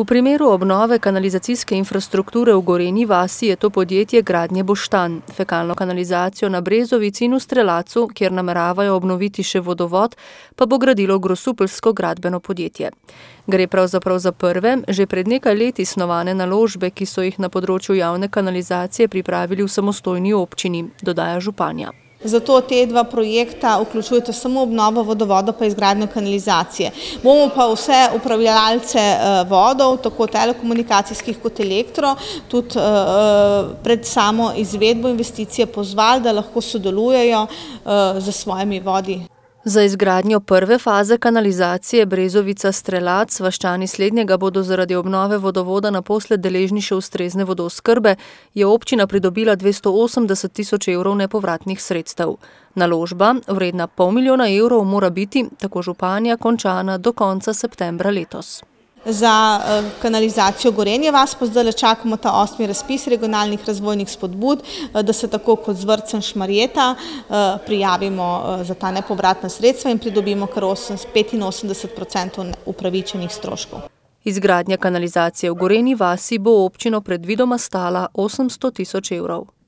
V primeru obnove kanalizacijske infrastrukture v Goreni vasi je to podjetje Gradnje Boštan. Fekalno kanalizacijo na Brezovici in v Strelacu, kjer nameravajo obnoviti še vodovod, pa bo gradilo grosupelsko gradbeno podjetje. Gre pravzaprav za prve, že pred nekaj leti snovane naložbe, ki so jih na področju javne kanalizacije pripravili v samostojni občini, dodaja županja. Zato te dva projekta vključujete samo obnovo vodovoda pa izgradnjo kanalizacije. Bomo pa vse upravljalce eh, vodov, tako telekomunikacijskih kot elektro, tudi eh, eh, pred samo izvedbo investicije pozvali, da lahko sodelujejo za svojimi vodi. Za izgradnjo prve faze kanalizacije Brezovica Strelac vaščani slednjega bodo zaradi obnove vodovoda naposled deležni še ustrezne vodoskrbe, je občina pridobila 280 tisoč evrov nepovratnih sredstev. Naložba, vredna pol milijona evrov, mora biti, tako županja, končana do konca septembra letos. Za eh, kanalizacijo Gorenje vas pa zdaj čakamo ta osmi razpis regionalnih razvojnih spodbud, eh, da se tako kot z vrtcem Šmarjeta eh, prijavimo za ta nepovratna sredstva in pridobimo kar 85% upravičenih stroškov. Izgradnja kanalizacije v Goreni vasi bo občino predvidoma stala 800 tisoč evrov.